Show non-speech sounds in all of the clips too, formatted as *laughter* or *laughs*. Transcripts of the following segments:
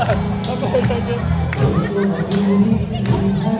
啊拜拜小姐我们不能一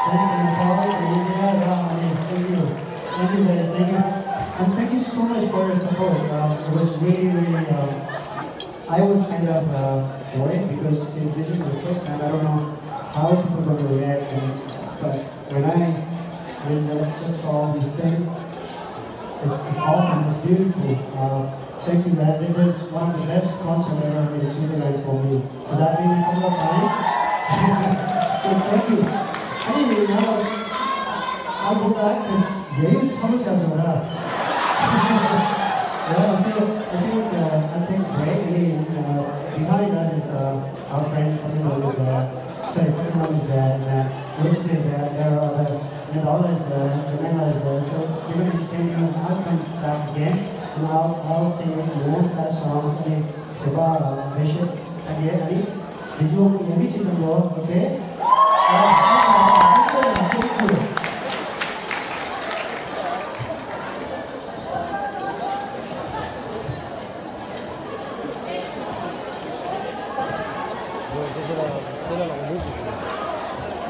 Thank you. Thank you guys, thank you. And thank you so much for your support. Um, it was really, really, um, I was kind of uh, worried because this is the first time, I don't know how people are going to react. But when I, when I just saw these things, it's, awesome, it's beautiful. Uh, thank you, man. This is one of the best ever in for me. Been a couple of times. *laughs* so thank you. I put that because yeah, 뭔가 그 예의 참지 하잖아 yeah, so I think uh, I think greatly uh, regarding that is uh, our friend uh, uh, Timo is there, sorry Timo is there, and uh, Richard is there, there are other, and all is there, uh, Jamila is there, so even if you can, you know, I'll come back again, and I'll, I'll sing more fast songs, and Shiva, Bishop, and yeah, Ali, did you, you need to know, okay? Uh,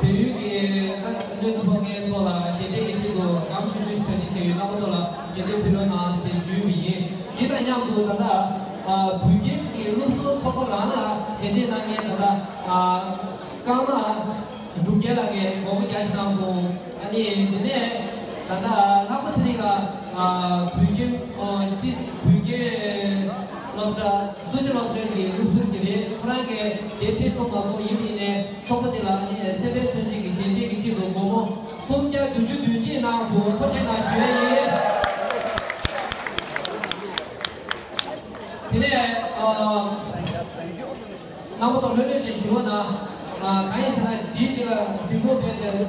比如给他这个方面做了，现在给这个刚出去成绩成绩那么多了，现在比如拿些居民，给咱两个那个啊，不仅给路子超过难了，现在那个那个啊，刚嘛，路给那个我们家是那个，那你你呢？那个那不是那个啊，不仅呃，这不仅那个，所以那个给路子这里，不然给别别动啊，做一。 초보들 라니 세대 춘지기 신디 기치도 보고 손자 두주 두지 나서 포체나 시에 근데 어 나부터 르르지 시원아 아 가이스나 디지가 신고 페이지에